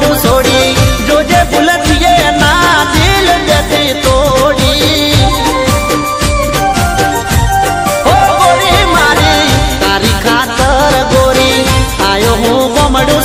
छोड़ू छोड़ी जो जे बुलतिए ना दिल जैसे तोड़ी। ओ गोरी मारी, तारी खातर गोरी, आयो हूँ गमड़ू